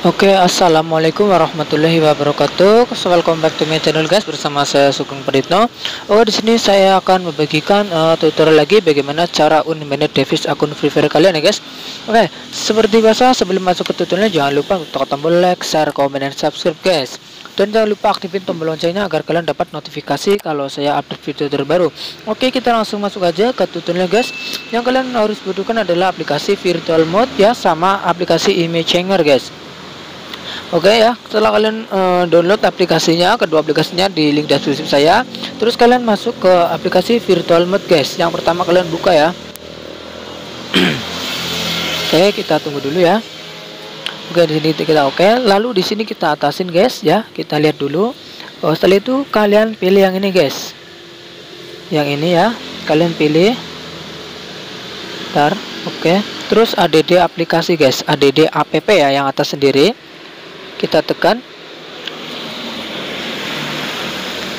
Oke, assalamualaikum warahmatullahi wabarakatuh. Welcome back to my channel guys. Bersama saya Sugeng Praditno. Oh, di sini saya akan membagikan uh, tutorial lagi bagaimana cara unmanage device akun Free Fire kalian ya guys. Oke, seperti biasa sebelum masuk ke tutorialnya jangan lupa untuk tombol like, share, comment, dan subscribe guys. Dan jangan lupa aktifin tombol loncengnya agar kalian dapat notifikasi kalau saya update video terbaru. Oke, kita langsung masuk aja ke tutorialnya guys. Yang kalian harus butuhkan adalah aplikasi virtual mode ya sama aplikasi image changer guys. Oke okay, ya, setelah kalian uh, download aplikasinya, kedua aplikasinya di link deskripsi saya. Terus kalian masuk ke aplikasi Virtual Mode guys. Yang pertama kalian buka ya. Oke, okay, kita tunggu dulu ya. Oke, di sini kita oke. Okay. Lalu di sini kita atasin guys ya. Kita lihat dulu. Oh, setelah itu kalian pilih yang ini guys. Yang ini ya. Kalian pilih. Ntar, oke. Okay. Terus ADD aplikasi guys. ADD app ya yang atas sendiri kita tekan.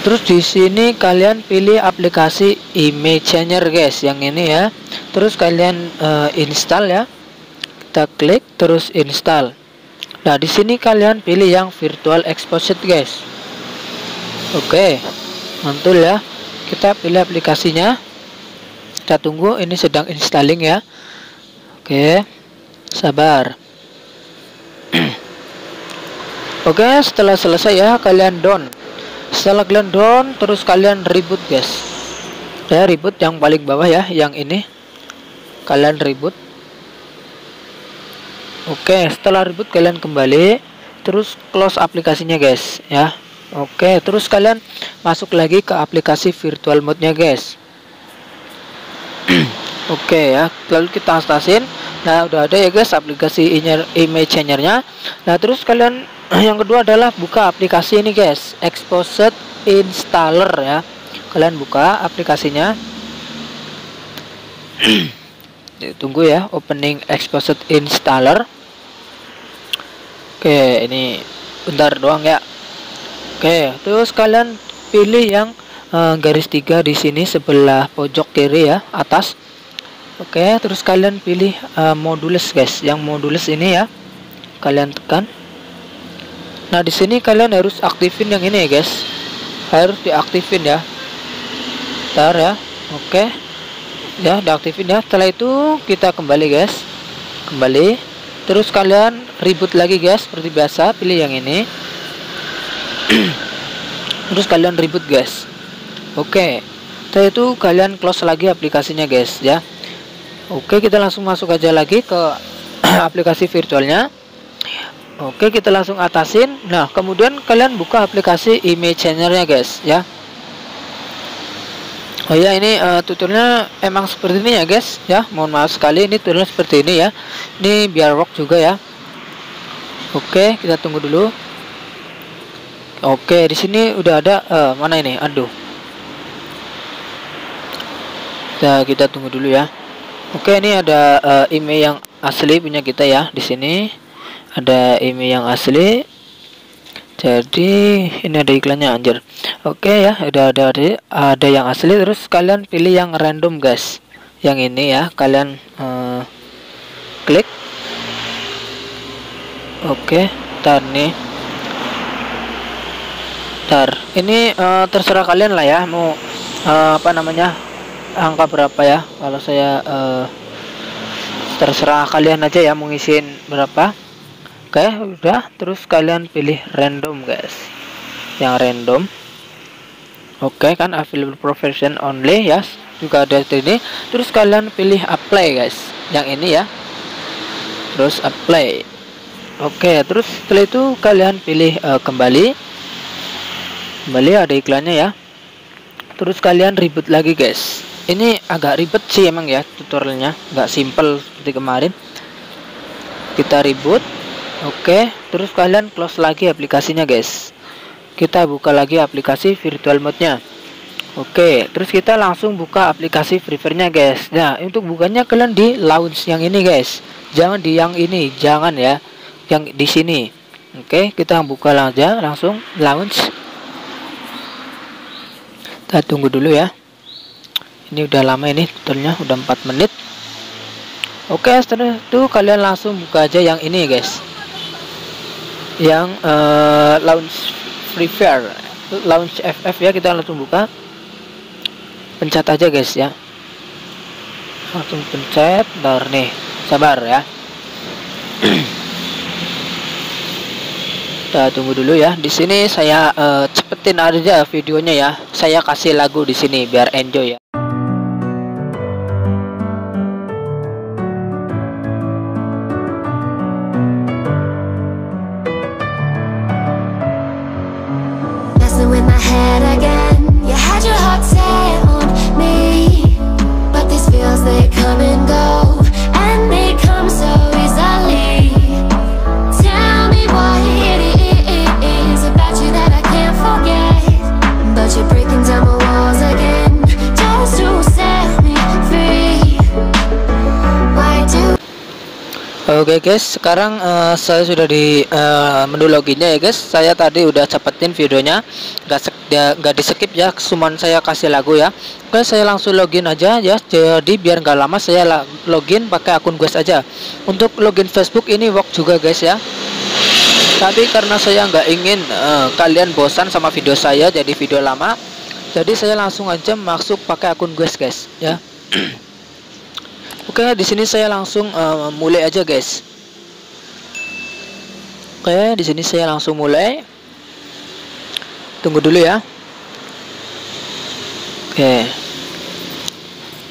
Terus di sini kalian pilih aplikasi image changer guys yang ini ya. Terus kalian uh, install ya. Kita klik terus install. Nah di sini kalian pilih yang virtual exposed guys. Oke mantul ya. Kita pilih aplikasinya. Kita tunggu ini sedang installing ya. Oke sabar Oke setelah selesai ya kalian down. Setelah kalian down terus kalian reboot guys. Ya reboot yang paling bawah ya yang ini. Kalian reboot. Oke setelah reboot kalian kembali. Terus close aplikasinya guys ya. Oke terus kalian masuk lagi ke aplikasi virtual mode nya guys. Oke ya. Lalu kita instasin Nah udah ada ya guys aplikasi image changernya. Nah terus kalian yang kedua adalah buka aplikasi ini guys. Exposed installer ya. Kalian buka aplikasinya. Tunggu ya opening exposed installer. Oke ini bentar doang ya. Oke terus kalian pilih yang uh, garis tiga di sini sebelah pojok kiri ya atas. Oke terus kalian pilih uh, modules guys. Yang modules ini ya kalian tekan Nah, di sini kalian harus aktifin yang ini ya, guys. Harus diaktifin ya. Ntar ya. Oke. Ya, diaktifin ya. Setelah itu kita kembali, guys. Kembali. Terus kalian reboot lagi, guys, seperti biasa, pilih yang ini. Terus kalian reboot, guys. Oke. Setelah itu kalian close lagi aplikasinya, guys, ya. Oke, kita langsung masuk aja lagi ke aplikasi virtualnya. Oke kita langsung atasin. Nah kemudian kalian buka aplikasi image changernya guys ya. Oh ya ini uh, tutorialnya emang seperti ini ya guys ya. Mohon maaf sekali ini tutorialnya seperti ini ya. Ini biar work juga ya. Oke kita tunggu dulu. Oke di sini udah ada uh, mana ini? Aduh. Nah kita tunggu dulu ya. Oke ini ada uh, email yang asli punya kita ya di sini ada email yang asli. Jadi ini ada iklannya anjir. Oke ya ada ada ada yang asli. Terus kalian pilih yang random guys. Yang ini ya kalian uh, klik. Oke tar nih. Tar. Ini uh, terserah kalian lah ya mau uh, apa namanya angka berapa ya. Kalau saya uh, terserah kalian aja ya mau berapa Oke udah. Terus kalian pilih random guys. Yang random. Oke kan available profession only ya juga ada ini terus kalian pilih apply guys. Yang ini ya. Terus apply. Oke terus setelah itu kalian pilih uh, kembali. Kembali ada iklannya ya. Terus kalian ribut lagi guys. Ini agak ribet sih emang ya tutorialnya. Nggak simple seperti kemarin. Kita ribut Oke, terus kalian close lagi aplikasinya, guys. Kita buka lagi aplikasi virtual mode-nya. Oke, terus kita langsung buka aplikasi Free Fire-nya, guys. Nah, untuk bukanya kalian di launch yang ini, guys. Jangan di yang ini, jangan ya. Yang di sini. Oke, kita buka aja langsung launch. Kita tunggu dulu ya. Ini udah lama ini, tutorialnya udah 4 menit. Oke, setelah itu kalian langsung buka aja yang ini, guys yang uh, launch free fire launch FF ya kita langsung buka. Pencet aja guys ya. Langsung pencet dar nih sabar ya. Kita tunggu dulu ya. Di sini saya uh, cepetin aja videonya ya. Saya kasih lagu di sini biar enjoy ya Oke okay guys, sekarang uh, saya sudah di uh, menu loginnya ya guys. Saya tadi udah cepetin videonya, nggak ya, nggak di skip ya, cuman saya kasih lagu ya. Oke, saya langsung login aja ya. Jadi biar nggak lama saya login pakai akun guys aja. Untuk login Facebook ini work juga guys ya. Tapi karena saya nggak ingin uh, kalian bosan sama video saya, jadi video lama. Jadi saya langsung aja masuk pakai akun guys guys ya. Oke, di sini saya langsung uh, mulai aja, guys. Oke, di sini saya langsung mulai. Tunggu dulu ya. Oke.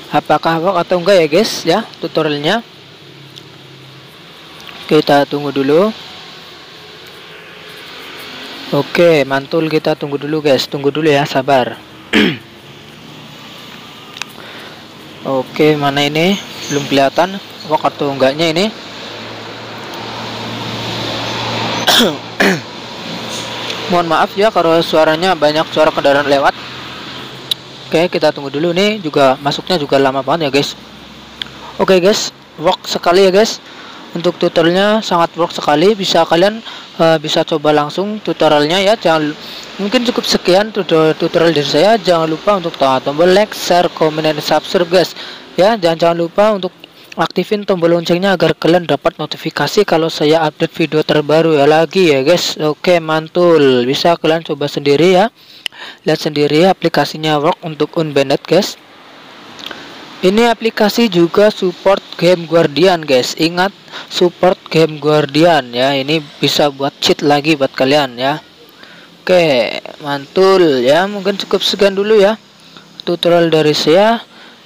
Apakah work atau enggak ya, guys? Ya, tutorialnya. Kita tunggu dulu. Oke, mantul kita tunggu dulu, guys. Tunggu dulu ya, sabar. Oke, mana ini? Belum kelihatan. Kok atau enggaknya ini. Mohon maaf ya kalau suaranya banyak suara kendaraan lewat. Oke kita tunggu dulu. Nih juga masuknya juga lama banget ya guys. Oke guys. Work sekali ya guys. Untuk tutorialnya sangat work sekali. Bisa kalian uh, bisa coba langsung tutorialnya ya. Jangan mungkin cukup sekian tutorial dari saya. Jangan lupa untuk tombol like share comment dan subscribe guys ya jangan jangan lupa untuk aktifin tombol loncengnya agar kalian dapat notifikasi kalau saya update video terbaru ya lagi ya guys. Oke mantul. Bisa kalian coba sendiri ya. Lihat sendiri aplikasinya work untuk unbanned guys. Ini aplikasi juga support game guardian guys. Ingat support game guardian ya. Ini bisa buat cheat lagi buat kalian ya. Oke mantul ya. Mungkin cukup sekian dulu ya tutorial dari saya